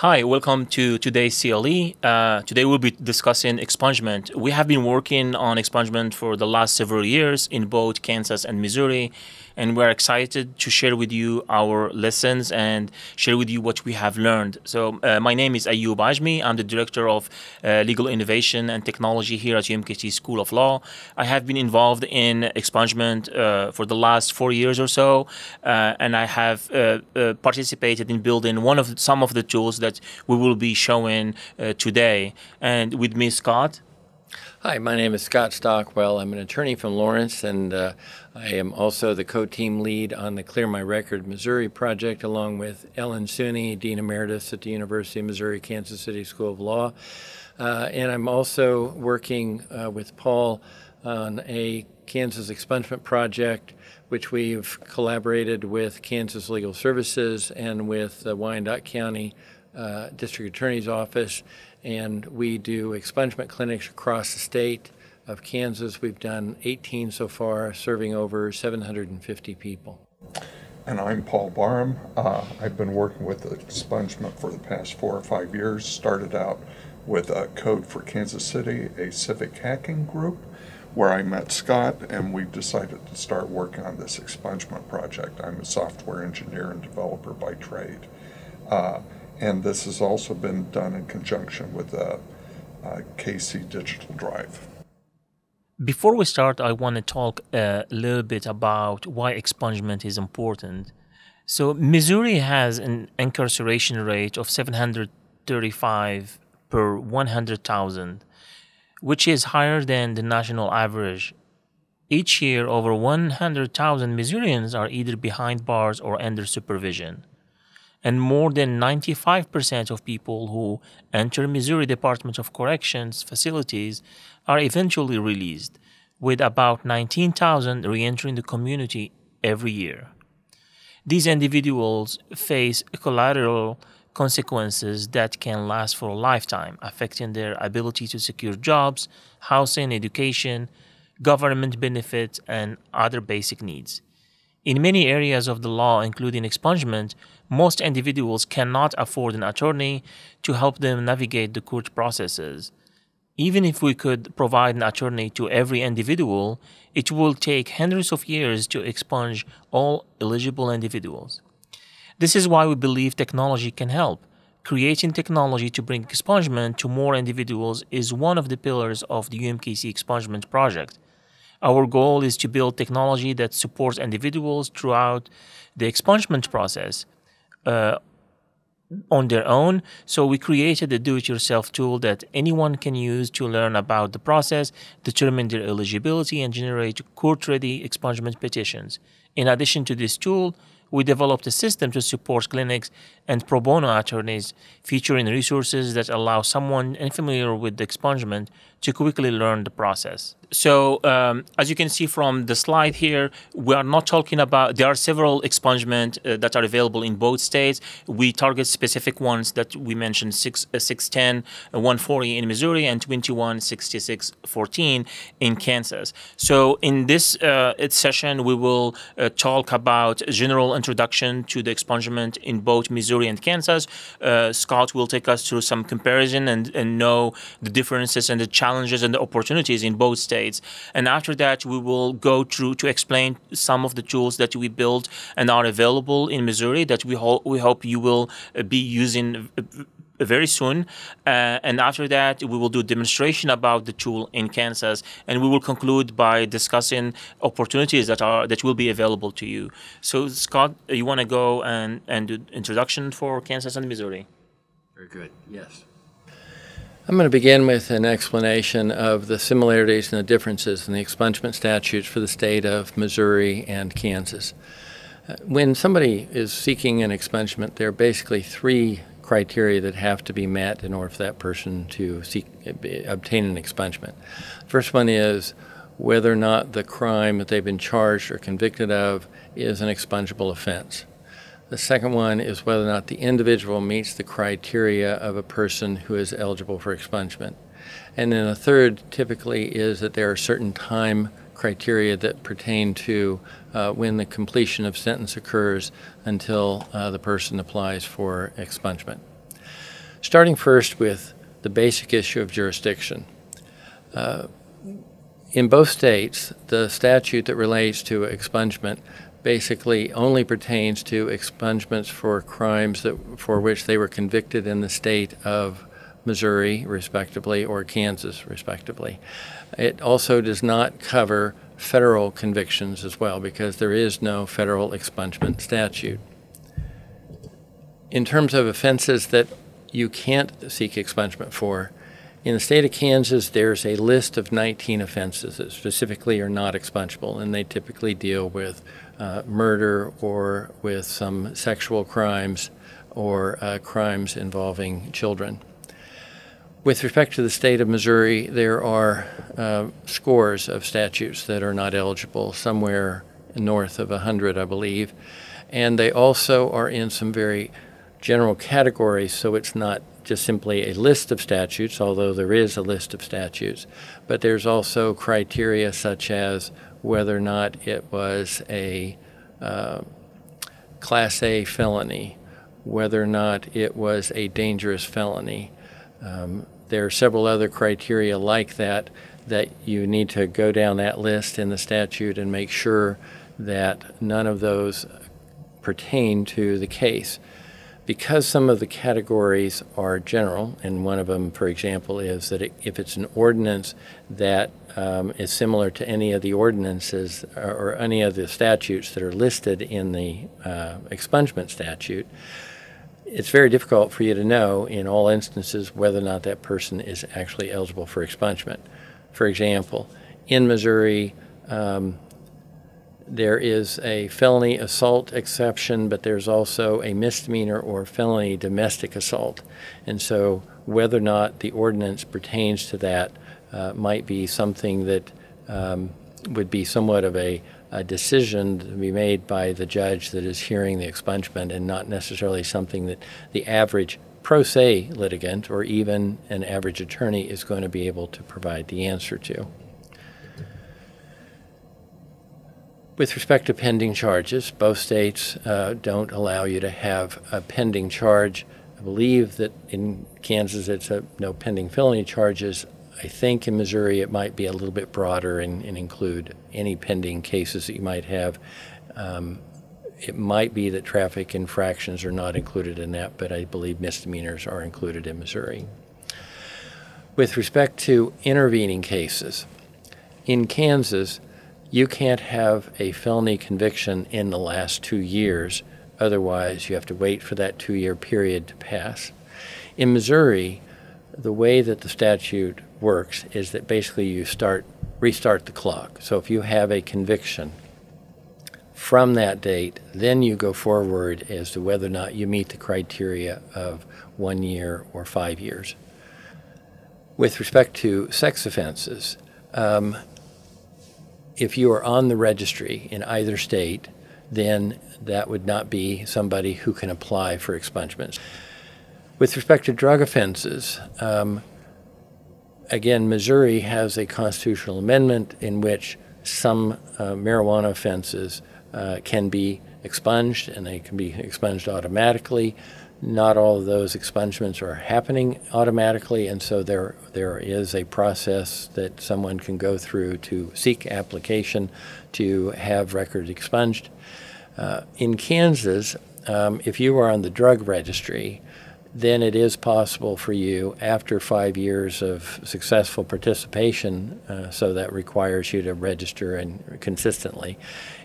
Hi, welcome to today's CLE. Uh, today we'll be discussing expungement. We have been working on expungement for the last several years in both Kansas and Missouri, and we're excited to share with you our lessons and share with you what we have learned. So, uh, my name is Ayub Ajmi. I'm the Director of uh, Legal Innovation and Technology here at UMKC School of Law. I have been involved in expungement uh, for the last four years or so, uh, and I have uh, participated in building one of some of the tools that we will be showing uh, today. And with me, Scott. Hi, my name is Scott Stockwell. I'm an attorney from Lawrence, and uh, I am also the co team lead on the Clear My Record Missouri project, along with Ellen Suni, Dean Emeritus at the University of Missouri Kansas City School of Law. Uh, and I'm also working uh, with Paul on a Kansas expungement project, which we've collaborated with Kansas Legal Services and with the Wyandotte County uh, district attorney's office, and we do expungement clinics across the state of Kansas. We've done 18 so far, serving over 750 people. And I'm Paul Barham. Uh, I've been working with expungement for the past four or five years. Started out with a Code for Kansas City, a civic hacking group, where I met Scott, and we decided to start working on this expungement project. I'm a software engineer and developer by trade. Uh, and this has also been done in conjunction with the uh, KC Digital Drive. Before we start, I want to talk a little bit about why expungement is important. So, Missouri has an incarceration rate of 735 per 100,000, which is higher than the national average. Each year, over 100,000 Missourians are either behind bars or under supervision and more than 95% of people who enter Missouri Department of Corrections facilities are eventually released, with about 19,000 reentering the community every year. These individuals face collateral consequences that can last for a lifetime, affecting their ability to secure jobs, housing, education, government benefits, and other basic needs. In many areas of the law, including expungement, most individuals cannot afford an attorney to help them navigate the court processes. Even if we could provide an attorney to every individual, it will take hundreds of years to expunge all eligible individuals. This is why we believe technology can help. Creating technology to bring expungement to more individuals is one of the pillars of the UMKC expungement project. Our goal is to build technology that supports individuals throughout the expungement process Uh, on their own. So we created a do-it-yourself tool that anyone can use to learn about the process, determine their eligibility, and generate court-ready expungement petitions. In addition to this tool, we developed a system to support clinics and pro bono attorneys, featuring resources that allow someone unfamiliar with the expungement to quickly learn the process. So, um, as you can see from the slide here, we are not talking about, there are several expungement uh, that are available in both states. We target specific ones that we mentioned 6, uh, 610, uh, 140 in Missouri, and 216614 in Kansas. So, in this uh, session, we will uh, talk about general introduction to the expungement in both Missouri and Kansas. Uh, Scott will take us through some comparison and, and know the differences and the challenges and the opportunities in both states. And after that, we will go through to explain some of the tools that we built and are available in Missouri that we, ho- we hope you will uh, be using uh, very soon. Uh, and after that, we will do a demonstration about the tool in Kansas, and we will conclude by discussing opportunities that are that will be available to you. So, Scott, you want to go and and do introduction for Kansas and Missouri? Very good. Yes. I'm going to begin with an explanation of the similarities and the differences in the expungement statutes for the state of Missouri and Kansas. Uh, when somebody is seeking an expungement, there are basically three criteria that have to be met in order for that person to seek, obtain an expungement. First one is whether or not the crime that they've been charged or convicted of is an expungible offense. The second one is whether or not the individual meets the criteria of a person who is eligible for expungement. And then a third typically is that there are certain time criteria that pertain to uh, when the completion of sentence occurs until uh, the person applies for expungement. Starting first with the basic issue of jurisdiction. Uh, in both states, the statute that relates to expungement basically only pertains to expungements for crimes that, for which they were convicted in the state of Missouri, respectively, or Kansas, respectively. It also does not cover federal convictions as well because there is no federal expungement statute. In terms of offenses that you can't seek expungement for, in the state of Kansas, there's a list of 19 offenses that specifically are not expungible, and they typically deal with uh, murder or with some sexual crimes or uh, crimes involving children. With respect to the state of Missouri, there are uh, scores of statutes that are not eligible, somewhere north of 100, I believe. And they also are in some very general categories, so it's not just simply a list of statutes, although there is a list of statutes, but there's also criteria such as whether or not it was a uh, Class A felony, whether or not it was a dangerous felony. Um, there are several other criteria like that that you need to go down that list in the statute and make sure that none of those pertain to the case. Because some of the categories are general, and one of them, for example, is that it, if it's an ordinance that um, is similar to any of the ordinances or, or, any of the statutes that are listed in the uh, expungement statute, it's very difficult for you to know in all instances whether or not that person is actually eligible for expungement. For example, in Missouri, um, there is a felony assault exception, but there's also a misdemeanor or felony domestic assault. And so, whether or not the ordinance pertains to that uh, might be something that um, would be somewhat of a, a, decision to be made by the judge that is hearing the expungement and not necessarily something that the average pro se litigant or even an average attorney is going to be able to provide the answer to. With respect to pending charges, both states uh, don't allow you to have a pending charge. I believe that in Kansas it's a no pending felony charges. I think in Missouri it might be a little bit broader and, and include any pending cases that you might have. Um, it might be that traffic infractions are not included in that, but I believe misdemeanors are included in Missouri. With respect to intervening cases, in Kansas, you can't have a felony conviction in the last two years. Otherwise, you have to wait for that two year period to pass. In Missouri, the way that the statute works is that basically you start restart the clock. So if you have a conviction from that date, then you go forward as to whether or not you meet the criteria of one year or five years. With respect to sex offenses, um, if you are on the registry in either state, then that would not be somebody who can apply for expungements. With respect to drug offenses, um, again, Missouri has a constitutional amendment in which some uh, marijuana offenses uh, can be expunged and they can be expunged automatically. Not all of those expungements are happening automatically, and so there there is a process that someone can go through to seek application to have records expunged. Uh, in Kansas, um, if you are on the drug registry, then it is possible for you after five years of successful participation, uh, so that requires you to register and consistently,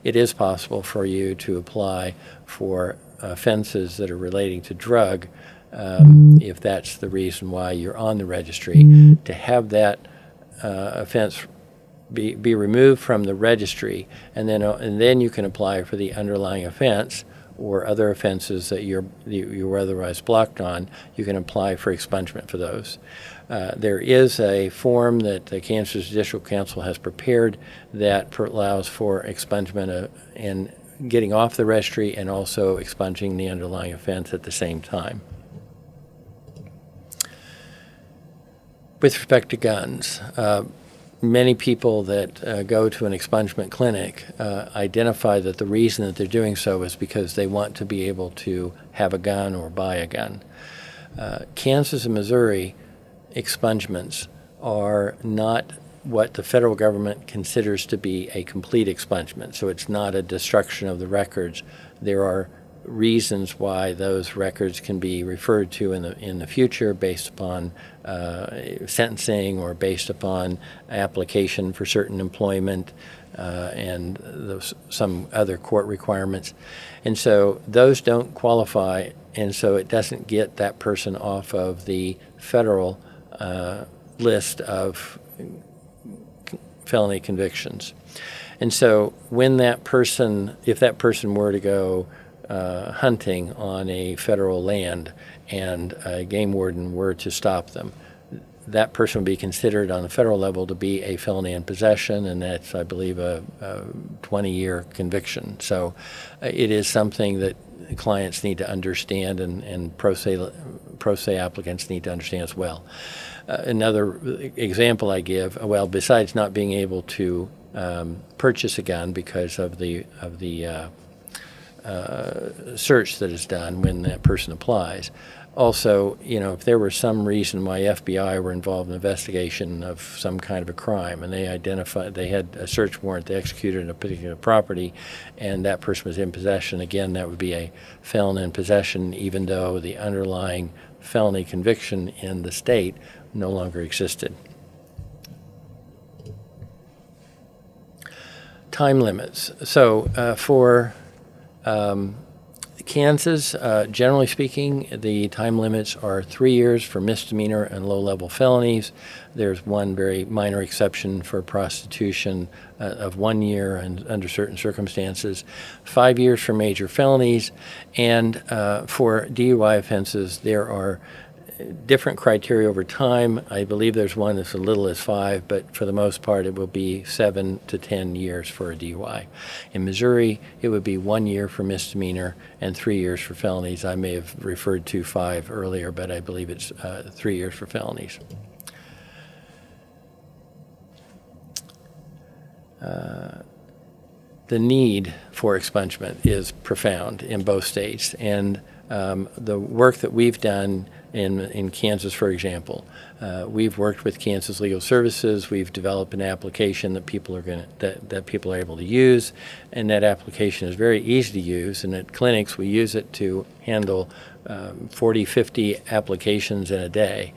it is possible for you to apply for offenses that are relating to drug, um, if that's the reason why you're on the registry, to have that uh, offense be, be removed from the registry, and then uh, and then you can apply for the underlying offense or other offenses that you're you were otherwise blocked on. You can apply for expungement for those. Uh, there is a form that the Kansas Judicial Council has prepared that allows for expungement uh, and getting off the registry and also expunging the underlying offense at the same time. With respect to guns, uh, many people that uh, go to an expungement clinic uh, identify that the reason that they're doing so is because they want to be able to have a gun or buy a gun. Uh, Kansas and Missouri expungements are not what the federal government considers to be a complete expungement. So it's not a destruction of the records. There are reasons why those records can be referred to in the in the future based upon uh, sentencing or based upon application for certain employment uh, and those, some other court requirements, and so those don't qualify, and so it doesn't get that person off of the federal uh, list of felony convictions. And so when that person, if that person were to go uh, hunting on a federal land and a game warden were to stop them, that person would be considered on the federal level to be a felony in possession, and that's, I believe, a, a 20 year conviction. So uh, it is something that clients need to understand and, and pro, se, pro se applicants need to understand as well. Uh, another example I give, well, besides not being able to um, purchase a gun because of the of the uh, uh, search that is done when that person applies. Also, you know, if there were some reason why FBI were involved in investigation of some kind of a crime and they identified, they had a search warrant they executed in a particular property and that person was in possession, again, that would be a felon in possession, even though the underlying felony conviction in the state no longer existed. Time limits. So uh, for um, Kansas, uh, generally speaking, the time limits are three years for misdemeanor and low level felonies. There's one very minor exception for prostitution uh, of one year and under certain circumstances, five years for major felonies, and uh, for DUI offenses, there are different criteria over time. I believe there's one that's as little as five, but for the most part, it will be seven to ten years for a DUI. In Missouri, it would be one year for misdemeanor and three years for felonies. I may have referred to five earlier, but I believe it's uh, three years for felonies. Uh, the need for expungement is profound in both states, and um, the work that we've done in, in Kansas, for example. Uh, we've worked with Kansas Legal Services. We've developed an application that people are going that, that people are able to use, and that application is very easy to use. And at clinics, we use it to handle um, 40, 50 applications in a day.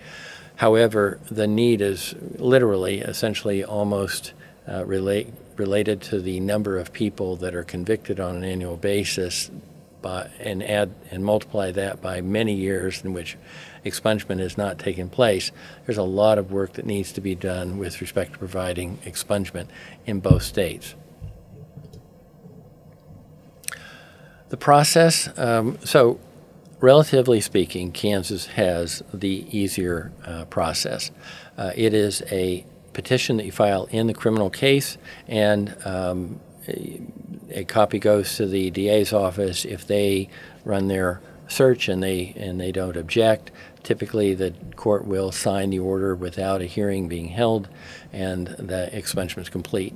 However, the need is literally, essentially, almost uh, relate, related to the number of people that are convicted on an annual basis by, and add and multiply that by many years in which expungement has not taken place, there's a lot of work that needs to be done with respect to providing expungement in both states. The process, um, so relatively speaking, Kansas has the easier uh, process. Uh, it is a petition that you file in the criminal case, and um, a copy goes to the DA's office. If they run their search and they and they don't object, typically the court will sign the order without a hearing being held, and the expungement is complete.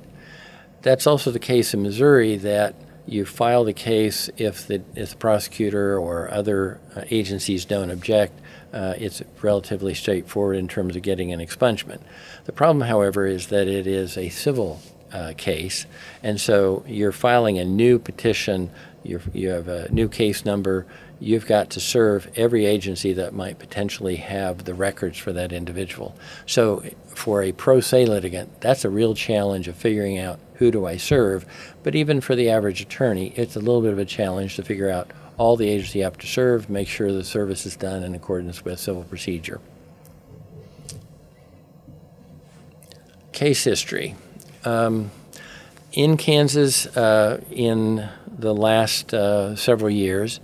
That's also the case in Missouri that you file the case if the, if the prosecutor or other uh, agencies don't object. Uh, it's relatively straightforward in terms of getting an expungement. The problem, however, is that it is a civil uh, case. And so you're filing a new petition, you you have a new case number, you've got to serve every agency that might potentially have the records for that individual. So for a pro se litigant, that's a real challenge of figuring out who do I serve. But even for the average attorney, it's a little bit of a challenge to figure out all the agency you have to serve, make sure the service is done in accordance with civil procedure. Case history. Um, in Kansas, uh, in the last uh, several years,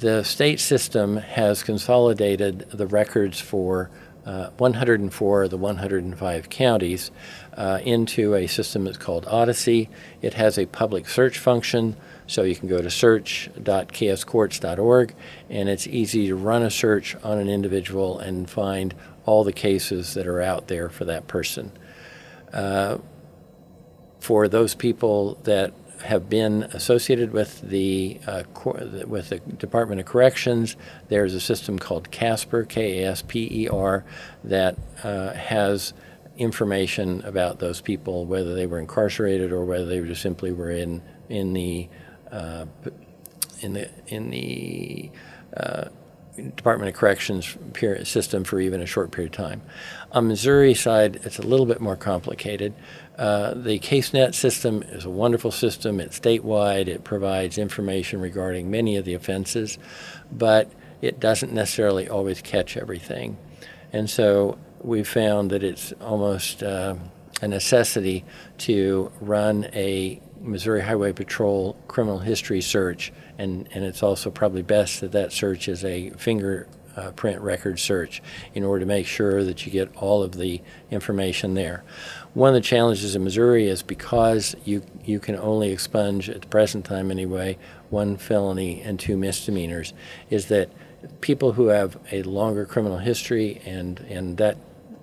the state system has consolidated the records for uh, 104 of the 105 counties uh, into a system that's called Odyssey. It has a public search function, so you can go to search.kscourts.org, and it's easy to run a search on an individual and find all the cases that are out there for that person. Uh, for those people that have been associated with the uh, with the Department of Corrections. There's a system called KASPER, K-A-S-P-E-R, that uh, has information about those people, whether they were incarcerated or whether they just simply were in in the uh, in the in the uh, Department of Corrections system for even a short period of time. On Missouri side, it's a little bit more complicated. Uh, the CaseNet system is a wonderful system. It's statewide. It provides information regarding many of the offenses, but it doesn't necessarily always catch everything. And so we found that it's almost uh, a necessity to run a Missouri Highway Patrol criminal history search, and, and it's also probably best that that search is a fingerprint uh, record search in order to make sure that you get all of the information there. One of the challenges in Missouri is because you, you can only expunge, at the present time anyway, one felony and two misdemeanors, is that people who have a longer criminal history and, and that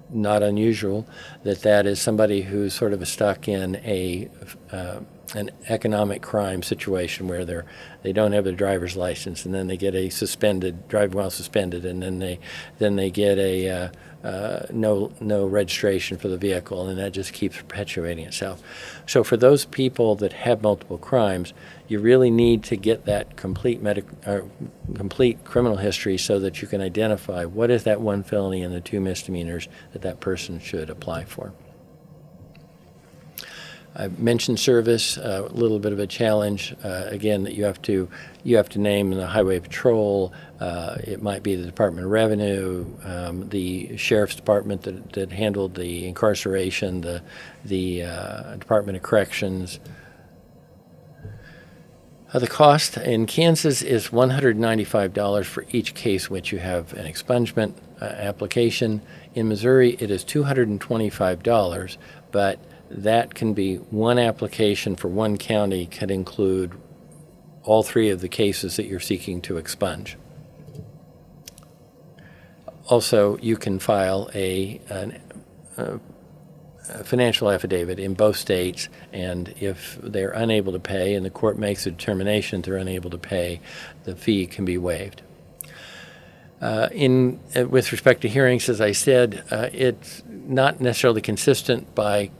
not unusual that that is somebody who's sort of stuck in a uh, an economic crime situation where they're they don't have their driver's license and then they get a suspended driving while suspended and then they then they get a uh, uh, no no registration for the vehicle and that just keeps perpetuating itself. So for those people that have multiple crimes, you really need to get that complete medic uh, complete criminal history so that you can identify what is that one felony and the two misdemeanors that that person should apply for. I mentioned service, uh, a little bit of a challenge. Uh, again, that you have to you have to name the Highway Patrol. Uh, it might be the Department of Revenue, um, the Sheriff's Department that, that handled the incarceration, the the uh, Department of Corrections. Uh, the cost in Kansas is $195 for each case which you have an expungement uh, application. In Missouri, it is $225, but that can be one application for one county can include all three of the cases that you're seeking to expunge. Also, you can file a, an, a, financial affidavit in both states, and if they're unable to pay and the court makes a determination they're unable to pay, the fee can be waived. Uh, in uh, with respect to hearings, as I said, uh, it's not necessarily consistent by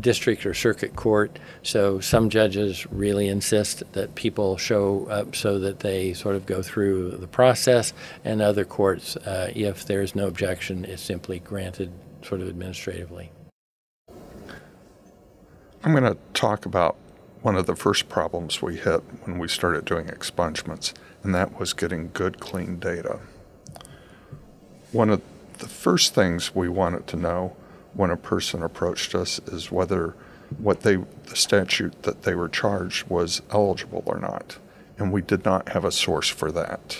district or circuit court. So some judges really insist that people show up so that they sort of go through the process, and other courts, uh, if there's no objection, it's simply granted sort of administratively. I'm going to talk about one of the first problems we hit when we started doing expungements, and that was getting good, clean data. One of the first things we wanted to know when a person approached us is whether what they the statute that they were charged was eligible or not, and we did not have a source for that.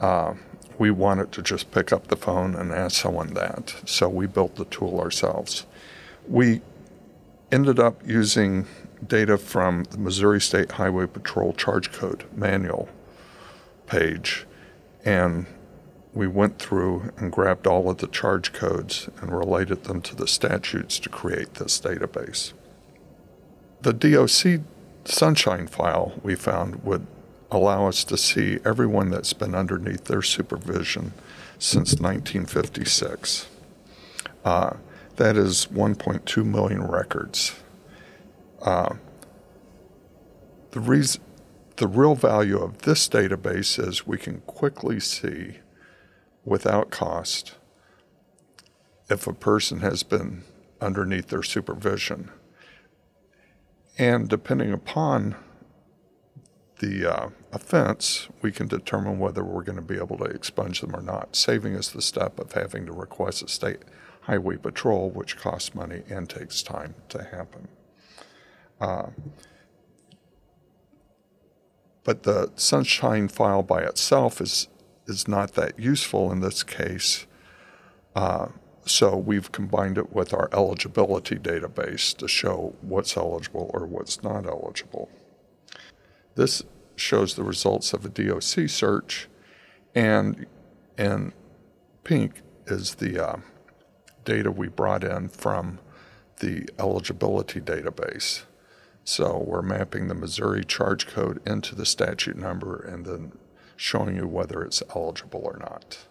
Uh, we wanted to just pick up the phone and ask someone that, so we built the tool ourselves. We ended up using data from the Missouri State Highway Patrol Charge Code manual page and we went through and grabbed all of the charge codes and related them to the statutes to create this database. The DOC Sunshine file we found would allow us to see everyone that's been underneath their supervision since 1956. Uh, that is 1.2 million records. Uh, the reason, the real value of this database is we can quickly see without cost if a person has been underneath their supervision. And depending upon the uh, offense, we can determine whether we're going to be able to expunge them or not, saving us the step of having to request a state highway patrol, which costs money and takes time to happen. Uh, but the sunshine file by itself is is not that useful in this case. Uh, so we've combined it with our eligibility database to show what's eligible or what's not eligible. This shows the results of a DOC search, and in pink is the uh, data we brought in from the eligibility database. So we're mapping the Missouri charge code into the statute number and then showing you whether it's eligible or not.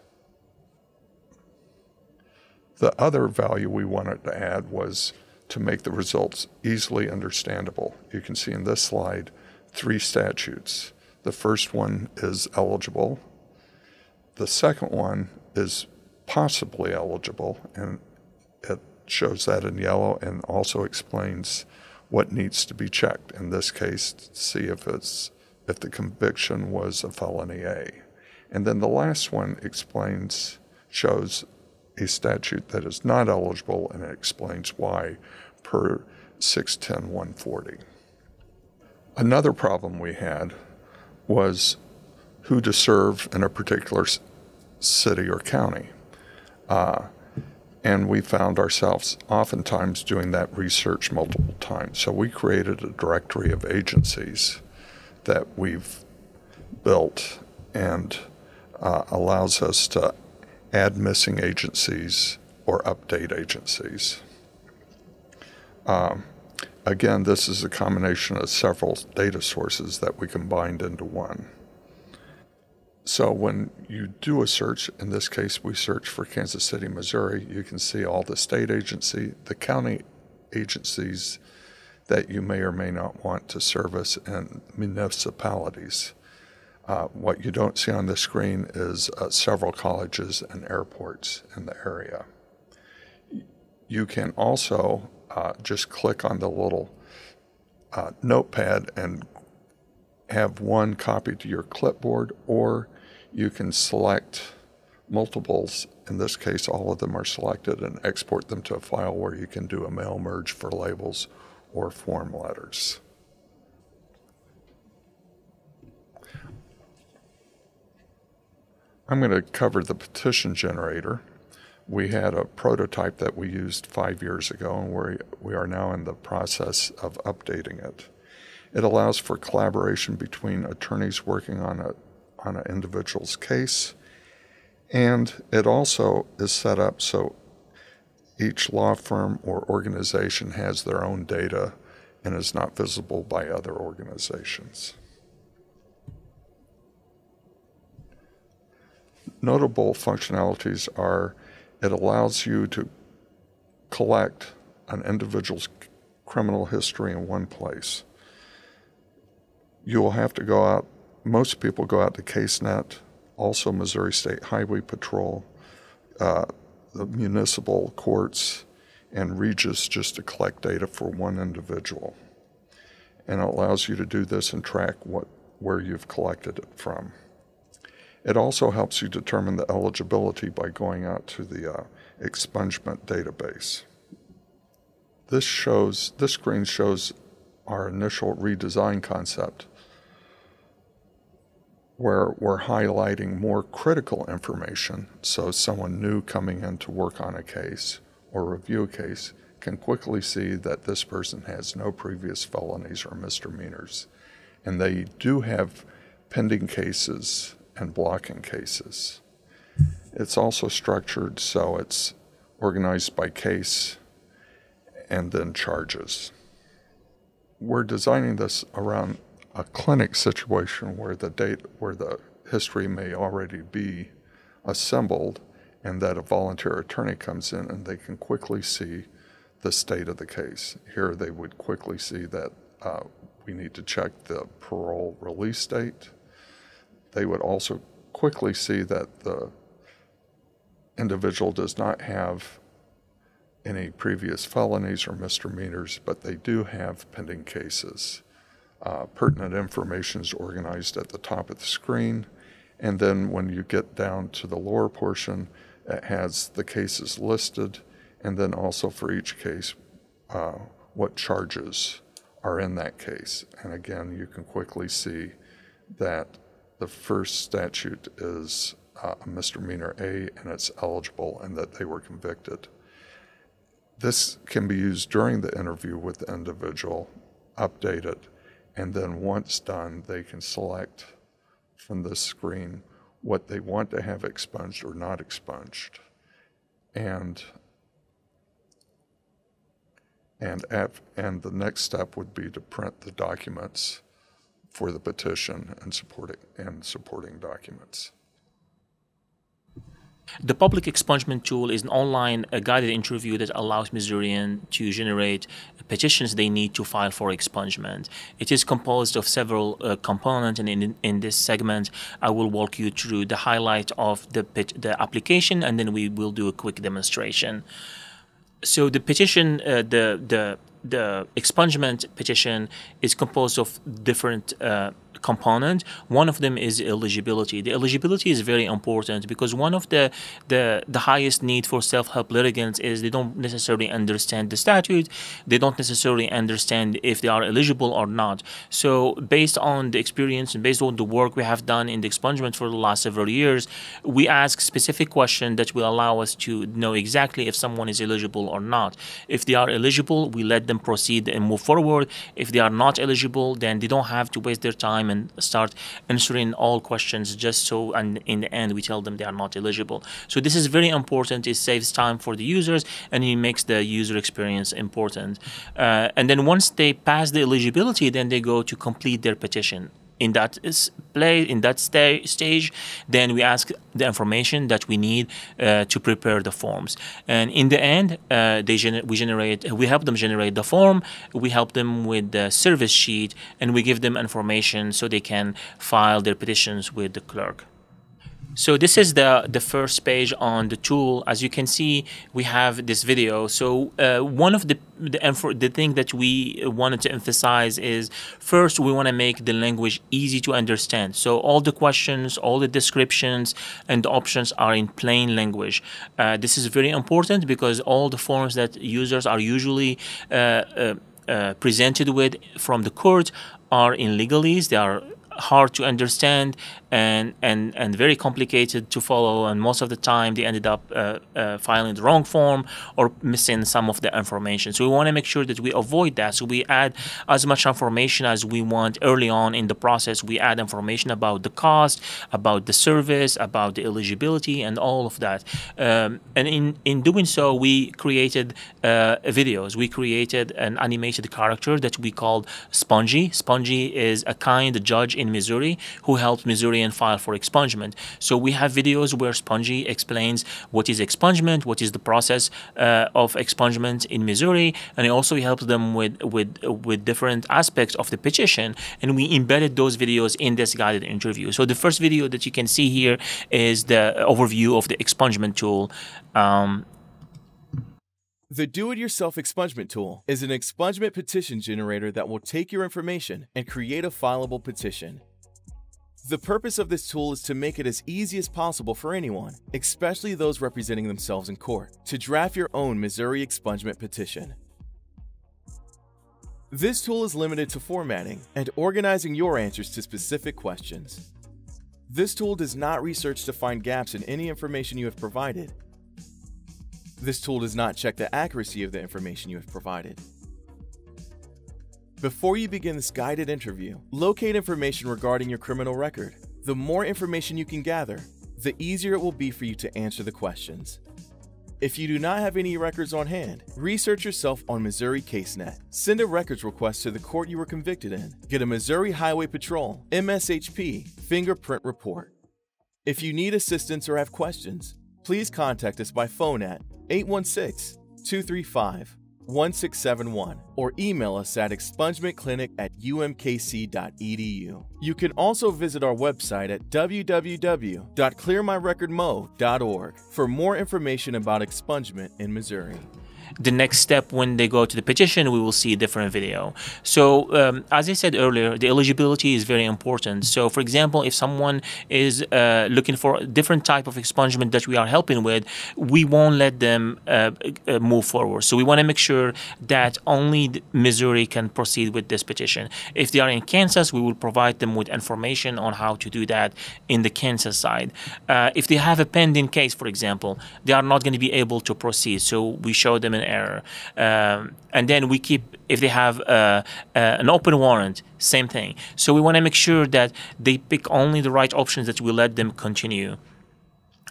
The other value we wanted to add was to make the results easily understandable. You can see in this slide three statutes. The first one is eligible. The second one is possibly eligible, and it shows that in yellow and also explains what needs to be checked. In this case, to see if it's if the conviction was a felony A. And then the last one explains shows a statute that is not eligible and it explains why per 610-140. Another problem we had was who to serve in a particular city or county. Uh, and we found ourselves oftentimes doing that research multiple times. So we created a directory of agencies that we've built and uh, allows us to add missing agencies or update agencies. Um, again, this is a combination of several data sources that we combined into one. So when you do a search, in this case we search for Kansas City, Missouri, you can see all the state agency, the county agencies that you may or may not want to service in municipalities. Uh, what you don't see on the screen is uh, several colleges and airports in the area. You can also uh, just click on the little uh, notepad and have one copied to your clipboard, or you can select multiples. In this case, all of them are selected and export them to a file where you can do a mail merge for labels or form letters. I'm going to cover the petition generator. We had a prototype that we used five years ago, and we we are now in the process of updating it. It allows for collaboration between attorneys working on a on an individual's case, and it also is set up so each law firm or organization has their own data and is not visible by other organizations. notable functionalities are it allows you to collect an individual's criminal history in one place. You will have to go out, most people go out to CaseNet, also Missouri State Highway Patrol, uh, the municipal courts, and REJIS just to collect data for one individual. And it allows you to do this and track what, where you've collected it from. It also helps you determine the eligibility by going out to the uh, expungement database. This shows, this screen shows our initial redesign concept where we're highlighting more critical information so someone new coming in to work on a case or review a case can quickly see that this person has no previous felonies or misdemeanors and they do have pending cases and blocking cases. It's also structured so it's organized by case and then charges. We're designing this around a clinic situation where the date where the history may already be assembled and that a volunteer attorney comes in and they can quickly see the state of the case. Here they would quickly see that uh, we need to check the parole release date, they would also quickly see that the individual does not have any previous felonies or misdemeanors, but they do have pending cases. Uh, pertinent information is organized at the top of the screen, and then when you get down to the lower portion, it has the cases listed, and then also for each case, uh, what charges are in that case. And again, you can quickly see that the first statute is uh, a misdemeanor A and it's eligible and that they were convicted. This can be used during the interview with the individual, update it, and then once done, they can select from this screen what they want to have expunged or not expunged. And And, af- and the next step would be to print the documents for the petition and supporting, and supporting documents. The public expungement tool is an online guided interview that allows Missourian to generate petitions they need to file for expungement. It is composed of several uh, components, and in, in this segment, I will walk you through the highlight of the the application, and then we will do a quick demonstration. So the petition, uh, the the the expungement petition is composed of different uh, component. One of them is eligibility. The eligibility is very important because one of the the, the highest need for self-help litigants is they don't necessarily understand the statute. They don't necessarily understand if they are eligible or not. So based on the experience and based on the work we have done in the expungement for the last several years, we ask specific questions that will allow us to know exactly if someone is eligible or not. If they are eligible, we let them proceed and move forward. If they are not eligible, then they don't have to waste their time and start answering all questions just so and in the end we tell them they are not eligible. So this is very important. It saves time for the users and it makes the user experience important. Uh, and then once they pass the eligibility then they go to complete their petition in that play in that sta- stage then we ask the information that we need uh, to prepare the forms. And in the end uh, they we generate we help them generate the form we help them with the service sheet and we give them information so they can file their petitions with the clerk so this is the, the first page on the tool. As you can see, we have this video. So uh, one of the the, the thing that we wanted to emphasize is first we want to make the language easy to understand. So all the questions, all the descriptions, and the options are in plain language. Uh, this is very important because all the forms that users are usually uh, uh, uh presented with from the court are in legalese. They are hard to understand and and and very complicated to follow and most of the time they ended up uh, uh, filing the wrong form or missing some of the information. So we want to make sure that we avoid that. So we add as much information as we want early on in the process. We add information about the cost about the service about the eligibility and all of that. Um, and in in doing so we created uh, videos. We created an animated character that we called spongy. Spongy is a kind judge in missouri who helped missouri and file for expungement. So we have videos where Spongy explains what is expungement, what is the process uh, of expungement in Missouri, and it also helps them with with with different aspects of the petition. And we embedded those videos in this guided interview. So the first video that you can see here is the overview of the expungement tool. Um, the Do It Yourself Expungement Tool is an expungement petition generator that will take your information and create a fileable petition. The purpose of this tool is to make it as easy as possible for anyone, especially those representing themselves in court, to draft your own Missouri expungement petition. This tool is limited to formatting and organizing your answers to specific questions. This tool does not research to find gaps in any information you have provided. This tool does not check the accuracy of the information you have provided. Before you begin this guided interview, locate information regarding your criminal record. The more information you can gather, the easier it will be for you to answer the questions. If you do not have any records on hand, research yourself on Missouri CaseNet. Send a records request to the court you were convicted in. Get a Missouri Highway Patrol MSHP fingerprint report. If you need assistance or have questions, please contact us by phone at 816 235 1671 or email us at expungementclinic at umkc.edu. You can also visit our website at www.clearmyrecordmo.org for more information about expungement in Missouri the next step when they go to the petition we will see a different video. So um, as i said earlier the eligibility is very important. So for example if someone is uh, looking for a different type of expungement that we are helping with we won't let them uh, uh, move forward. So we want to make sure that only missouri can proceed with this petition. If they are in kansas we will provide them with information on how to do that in the kansas side. Uh, if they have a pending case for example they are not going to be able to proceed. So we show them an error. Um, and then we keep, if they have uh, uh, an open warrant, same thing. So we want to make sure that they pick only the right options that will let them continue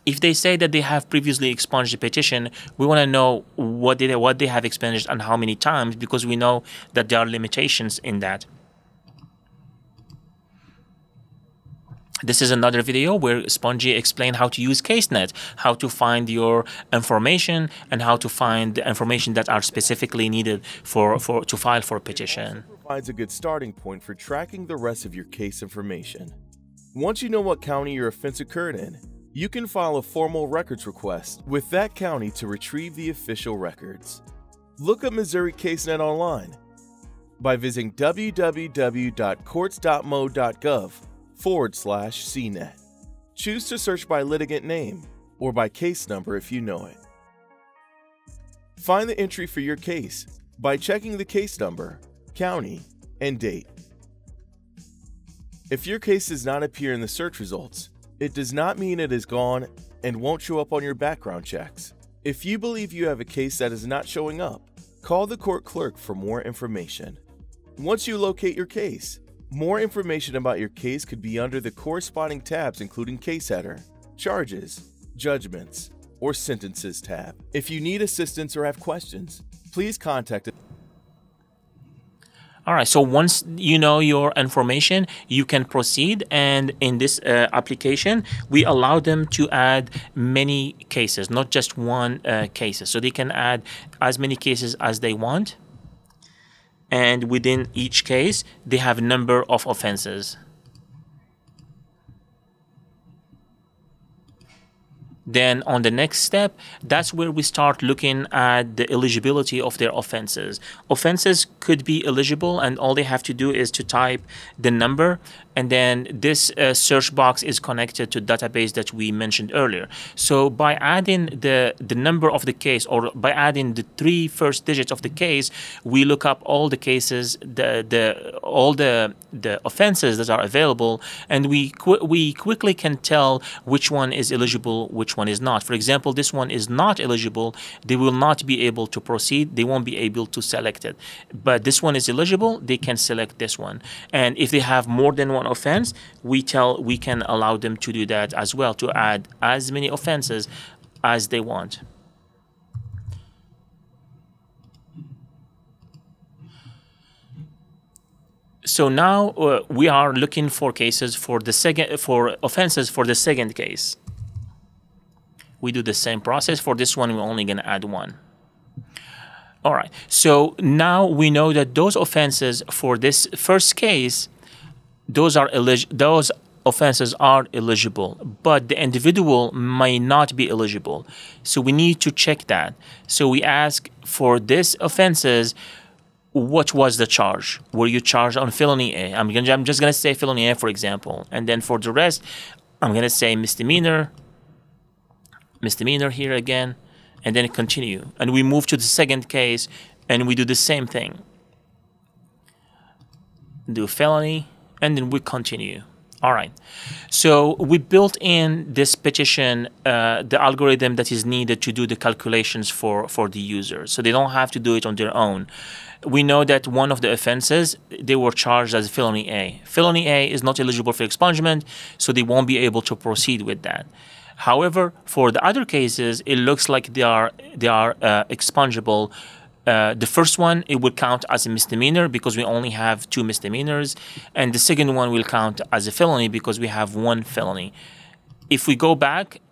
if they say that they have previously expunged the petition, we want to know what they what they have expunged and how many times because we know that there are limitations in that. This is another video where Spongy explained how to use CaseNet, how to find your information, and how to find the information that are specifically needed for, for to file for a petition. provides a good starting point for tracking the rest of your case information. Once you know what county your offense occurred in, you can file a formal records request with that county to retrieve the official records. Look up Missouri CaseNet online by visiting www.courts.mo.gov forward slash CNET. Choose to search by litigant name or by case number if you know it. Find the entry for your case by checking the case number, county, and date. If your case does not appear in the search results, it does not mean it is gone and won't show up on your background checks. If you believe you have a case that is not showing up, call the court clerk for more information. Once you locate your case, more information about your case could be under the corresponding tabs including Case Header, Charges, Judgments, or Sentences tab. If you need assistance or have questions, please contact us. All right, so once you know your information, you can proceed. And in this uh, application, we allow them to add many cases, not just one uh, cases. So they can add as many cases as they want and within each case they have a number of offenses. Then on the next step that's where we start looking at the eligibility of their offenses. Offenses could be eligible and all they have to do is to type the number and then this uh, search box is connected to database that we mentioned earlier. So by adding the the number of the case or by adding the three first digits of the case we look up all the cases the the all the the offenses that are available and we qu- we quickly can tell which one is eligible which one is not. For example this one is not eligible they will not be able to proceed they won't be able to select it. But this one is eligible they can select this one. And if they have more than one offense, we tell we can allow them to do that as well to add as many offenses as they want. So now uh, we are looking for cases for the second for offenses for the second case. We do the same process for this one. We're only going to add one. All right. So now we know that those offenses for this first case those are elig- those offenses are eligible, but the individual may not be eligible. So we need to check that. So we ask for these offenses, what was the charge? Were you charged on felony A? I'm, gonna, I'm just going to say felony A, for example. And then for the rest, I'm going to say misdemeanor, misdemeanor here again, and then continue. And we move to the second case and we do the same thing. Do felony, and then we continue. All right. So we built in this petition, uh, the algorithm that is needed to do the calculations for, for the user. So they don't have to do it on their own. We know that one of the offenses, they were charged as felony A. Felony A is not eligible for expungement, so they won't be able to proceed with that. However, for the other cases, it looks like they are, they are uh, expungible uh, the first one it will count as a misdemeanor because we only have two misdemeanors, and the second one will count as a felony because we have one felony. If we go back,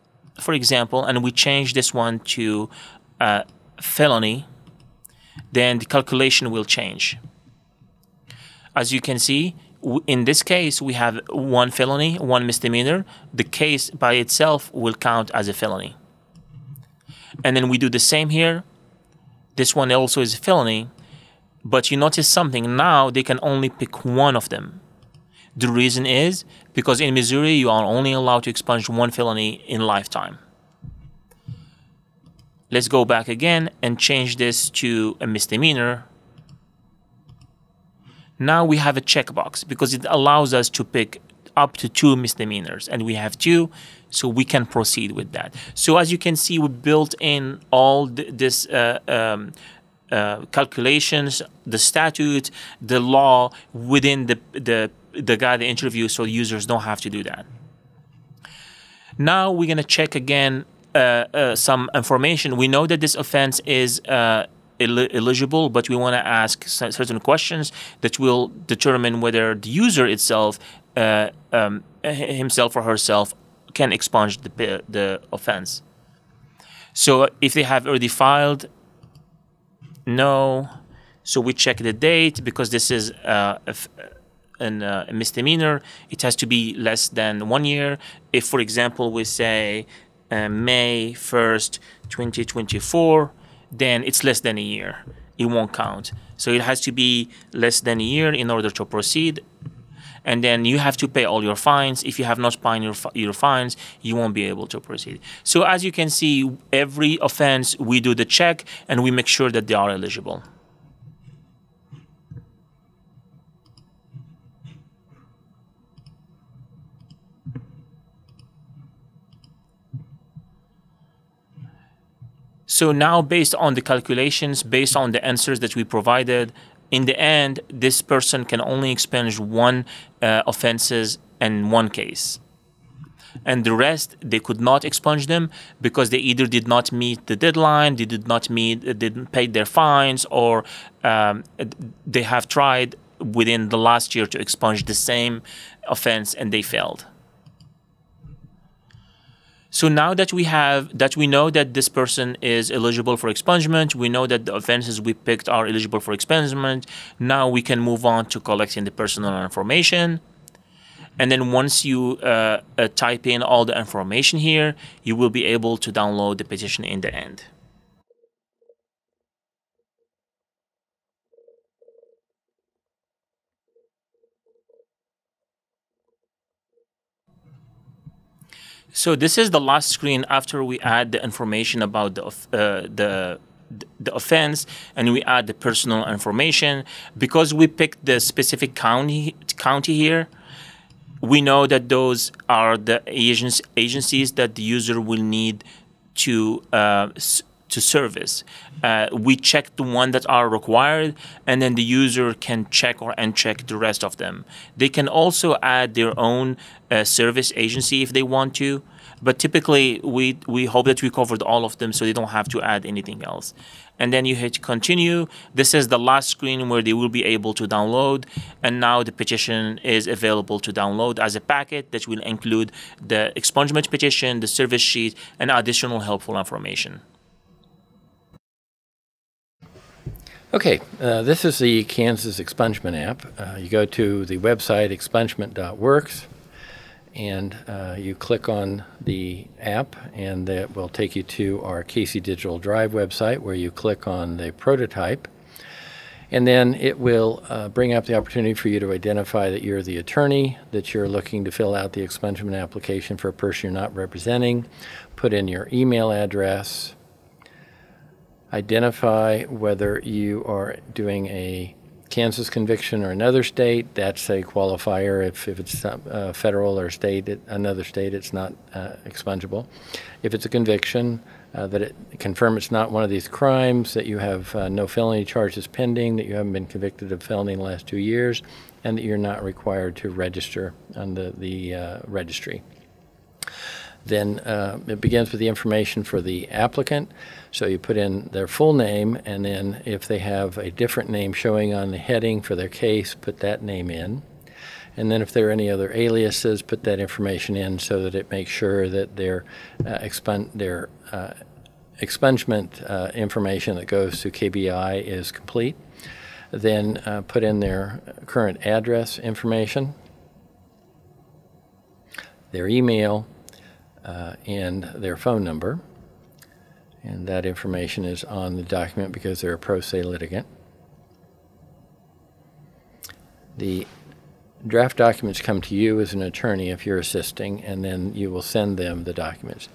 for example, and we change this one to uh, felony, then the calculation will change. As you can see, in this case, we have one felony, one misdemeanor. The case by itself will count as a felony. And then we do the same here this one also is a felony. But you notice something now they can only pick one of them. The reason is because in Missouri you are only allowed to expunge one felony in lifetime. Let's go back again and change this to a misdemeanor. Now we have a checkbox because it allows us to pick up to two misdemeanors and we have two so we can proceed with that so as you can see we built in all th- this uh, um, uh, calculations the statute the law within the the the guy the interview so users don't have to do that Now we're going to check again uh, uh, some information. We know that this offense is uh, el- eligible, but we want to ask certain questions that will determine whether the user itself, uh, um, himself or herself, can expunge the, the offense. So if they have already filed, no. So we check the date because this is uh, a, an, uh, a misdemeanor. It has to be less than one year. If, for example, we say uh, May 1st, 2024, then it's less than a year. It won't count. So it has to be less than a year in order to proceed. And then you have to pay all your fines. If you have not paid your, your fines, you won't be able to proceed. So as you can see, every offense we do the check and we make sure that they are eligible. So now, based on the calculations, based on the answers that we provided, in the end, this person can only expunge one uh, offenses and one case. And the rest, they could not expunge them because they either did not meet the deadline, they did not meet, they didn't pay their fines, or um, they have tried within the last year to expunge the same offense and they failed. So now that we have that we know that this person is eligible for expungement, we know that the offenses we picked are eligible for expungement. Now we can move on to collecting the personal information. And then once you uh, uh, type in all the information here, you will be able to download the petition in the end. So this is the last screen after we add the information about the uh, the the offense and we add the personal information. Because we picked the specific county county here we know that those are the agents, agencies that the user will need to uh, to service. Uh, we check the one that are required, and then the user can check or uncheck the rest of them. They can also add their own uh, service agency if they want to, but typically we we hope that we covered all of them, so they don't have to add anything else. And then you hit continue. This is the last screen where they will be able to download, and now the petition is available to download as a packet that will include the expungement petition, the service sheet, and additional helpful information. Okay, uh, this is the Kansas Expungement app. Uh, you go to the website expungement.works and uh, you click on the app and that will take you to our KC Digital Drive website where you click on the prototype and then it will uh, bring up the opportunity for you to identify that you're the attorney, that you're looking to fill out the expungement application for a person you're not representing, put in your email address, identify whether you are doing a Kansas conviction or another state, that's a qualifier. If, if it's uh, federal or state, it, another state, it's not uh, expungible. If it's a conviction, uh, that it confirm it's not one of these crimes, that you have uh, no felony charges pending, that you haven't been convicted of felony in the last two years, and that you're not required to register on the, the uh, registry. Then uh, it begins with the information for the applicant. So you put in their full name, and then if they have a different name showing on the heading for their case, put that name in. And then if there are any other aliases, put that information in so that it makes sure that their, uh, expun- their uh, expungement uh, information that goes to KBI is complete. Then uh, put in their current address information, their email, uh, and their phone number. And that information is on the document because they're a pro se litigant. The draft documents come to you as an attorney if you're assisting, and then you will send them the documents.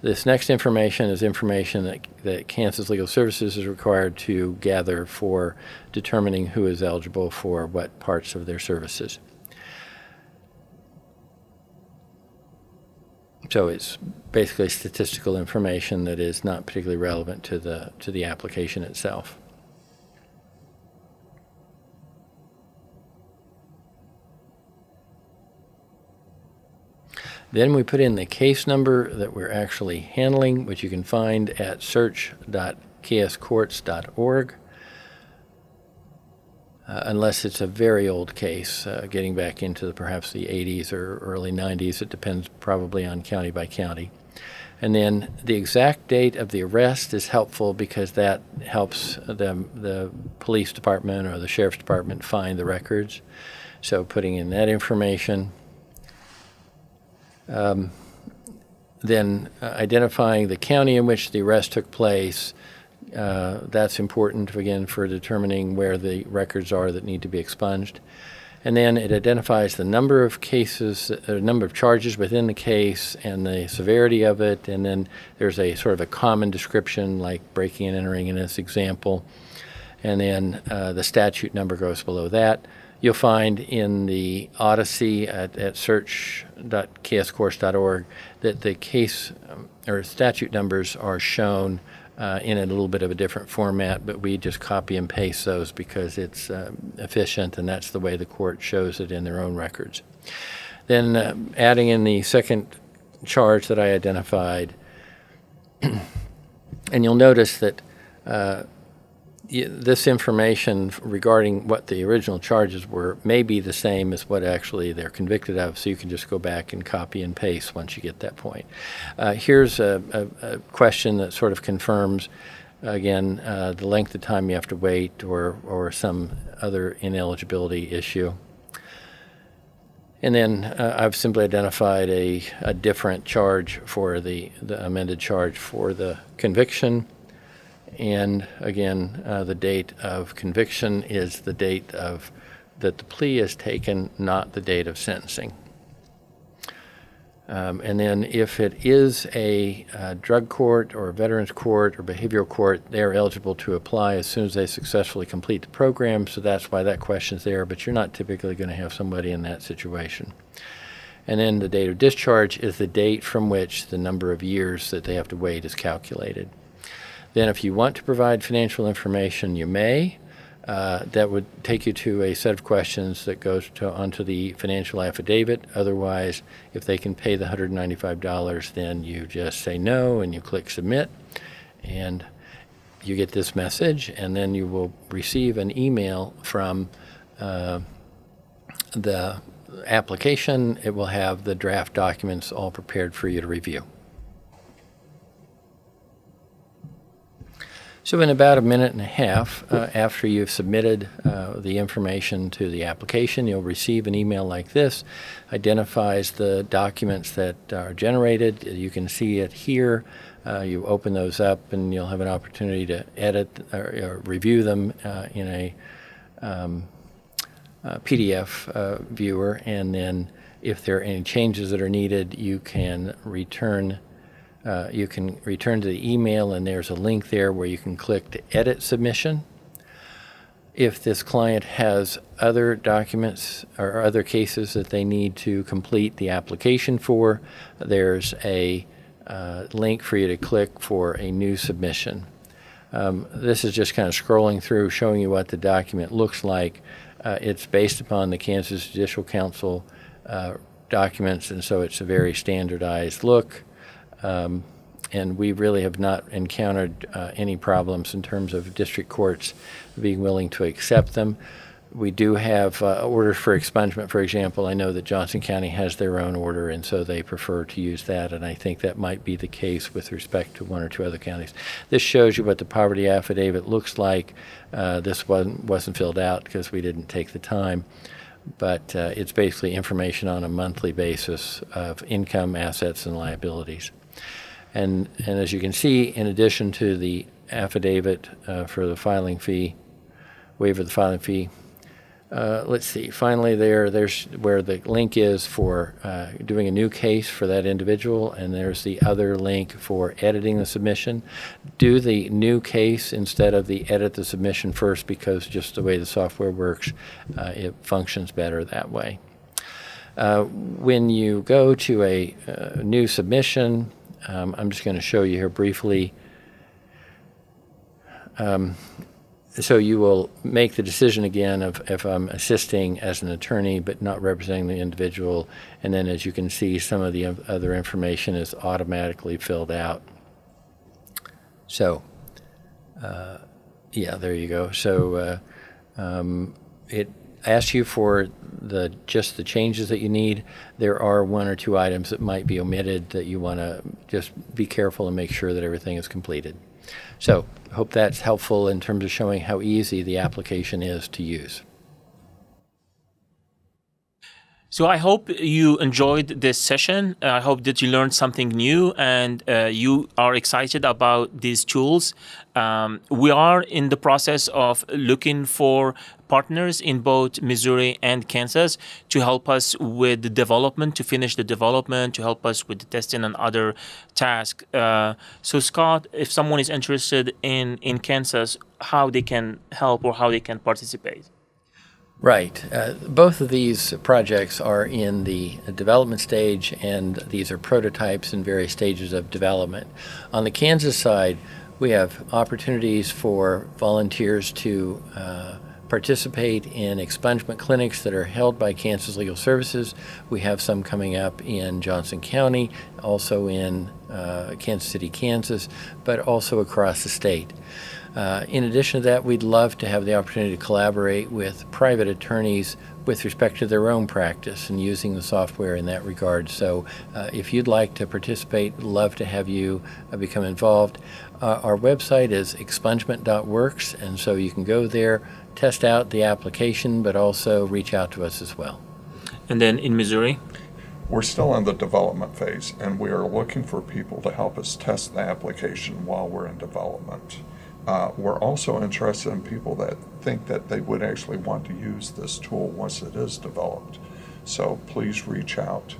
This next information is information that, that Kansas Legal Services is required to gather for determining who is eligible for what parts of their services. So it's basically statistical information that is not particularly relevant to the to the application itself. Then we put in the case number that we're actually handling, which you can find at search.kscourts.org. Uh, unless it's a very old case, uh, getting back into the, perhaps the 80s or early 90s. It depends probably on county by county. And then the exact date of the arrest is helpful because that helps the, the police department or the sheriff's department find the records. So putting in that information. Um, then identifying the county in which the arrest took place. Uh, that's important, again, for determining where the records are that need to be expunged. And then it identifies the number of cases, the uh, number of charges within the case, and the severity of it. And then there's a sort of a common description, like breaking and entering in this example. And then uh, the statute number goes below that. You'll find in the Odyssey at, at search.kscourts.org that the case um, or statute numbers are shown uh, in a little bit of a different format, but we just copy and paste those because it's uh, efficient and that's the way the court shows it in their own records. Then uh, adding in the second charge that I identified, and you'll notice that uh, this information regarding what the original charges were may be the same as what actually they're convicted of, so you can just go back and copy and paste once you get that point. Uh, here's a, a, a, question that sort of confirms, again, uh, the length of time you have to wait or, or some other ineligibility issue. And then uh, I've simply identified a, a different charge for the, the amended charge for the conviction and again, uh, the date of conviction is the date of that the plea is taken, not the date of sentencing. Um, and then if it is a uh, drug court or a veterans court or behavioral court, they're eligible to apply as soon as they successfully complete the program. So that's why that question's there, but you're not typically going to have somebody in that situation. And then the date of discharge is the date from which the number of years that they have to wait is calculated. Then, if you want to provide financial information, you may. Uh, that would take you to a set of questions that goes to, onto the financial affidavit. Otherwise, if they can pay the $195, then you just say no and you click submit. And you get this message, and then you will receive an email from uh, the application. It will have the draft documents all prepared for you to review. So in about a minute and a half uh, after you've submitted uh, the information to the application, you'll receive an email like this, identifies the documents that are generated. You can see it here. Uh, you open those up and you'll have an opportunity to edit or, or review them uh, in a um, PDF uh, viewer. And then if there are any changes that are needed, you can return uh, you can return to the email and there's a link there where you can click to edit submission. If this client has other documents or other cases that they need to complete the application for, there's a uh, link for you to click for a new submission. Um, this is just kind of scrolling through, showing you what the document looks like. Uh, it's based upon the Kansas Judicial Council uh, documents, and so it's a very standardized look. Um, and we really have not encountered uh, any problems in terms of district courts being willing to accept them. We do have uh, orders for expungement, for example. I know that Johnson County has their own order, and so they prefer to use that, and I think that might be the case with respect to one or two other counties. This shows you what the poverty affidavit looks like. Uh, this wasn't, wasn't filled out because we didn't take the time but uh, it's basically information on a monthly basis of income, assets, and liabilities. And, and as you can see, in addition to the affidavit uh, for the filing fee, waiver of the filing fee, uh, let's see, finally there, there's where the link is for uh, doing a new case for that individual, and there's the other link for editing the submission. Do the new case instead of the edit the submission first because just the way the software works, uh, it functions better that way. Uh, when you go to a uh, new submission, um, I'm just going to show you here briefly. Um, so you will make the decision again of if I'm assisting as an attorney but not representing the individual, and then as you can see, some of the other information is automatically filled out. So, uh, yeah, there you go. So uh, um, it asks you for the just the changes that you need. There are one or two items that might be omitted that you want to just be careful and make sure that everything is completed. So hope that's helpful in terms of showing how easy the application is to use. So I hope you enjoyed this session. I hope that you learned something new and uh, you are excited about these tools. Um, we are in the process of looking for partners in both Missouri and Kansas to help us with the development, to finish the development, to help us with the testing and other tasks. Uh, so Scott, if someone is interested in in Kansas, how they can help or how they can participate? Right. Uh, both of these projects are in the development stage, and these are prototypes in various stages of development. On the Kansas side, we have opportunities for volunteers to uh, participate in expungement clinics that are held by Kansas Legal Services. We have some coming up in Johnson County, also in uh, Kansas City, Kansas, but also across the state. Uh, in addition to that, we'd love to have the opportunity to collaborate with private attorneys with respect to their own practice and using the software in that regard. So, uh, if you'd like to participate, love to have you uh, become involved. Uh, our website is expungement.works, and so you can go there, test out the application, but also reach out to us as well. And then in Missouri? We're still in the development phase, and we are looking for people to help us test the application while we're in development. Uh, we're also interested in people that think that they would actually want to use this tool once it is developed. So please reach out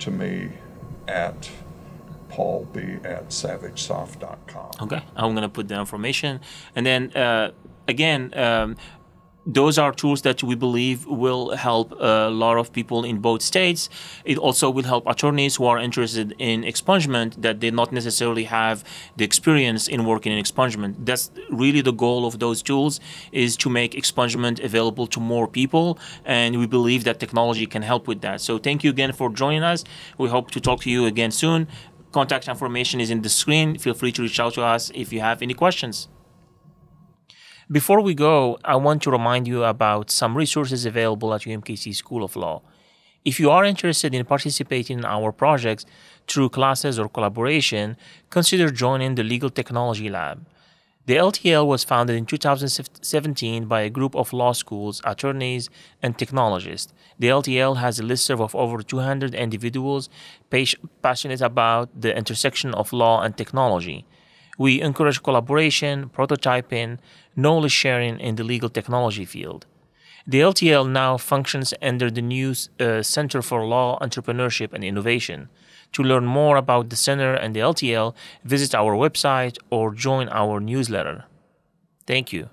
to me at paulb at savagesoft.com. Okay, I'm going to put the information. And then uh, again, um, those are tools that we believe will help a lot of people in both states. It also will help attorneys who are interested in expungement that they not necessarily have the experience in working in expungement. That's really the goal of those tools is to make expungement available to more people, and we believe that technology can help with that. So thank you again for joining us. We hope to talk to you again soon. Contact information is in the screen. Feel free to reach out to us if you have any questions. Before we go, I want to remind you about some resources available at UMKC School of Law. If you are interested in participating in our projects through classes or collaboration, consider joining the Legal Technology Lab. The LTL was founded in 2017 by a group of law schools, attorneys, and technologists. The LTL has a listserv of over 200 individuals passionate about the intersection of law and technology. We encourage collaboration, prototyping, knowledge sharing in the legal technology field. The LTL now functions under the new uh, Center for Law, Entrepreneurship, and Innovation. To learn more about the center and the LTL, visit our website or join our newsletter. Thank you.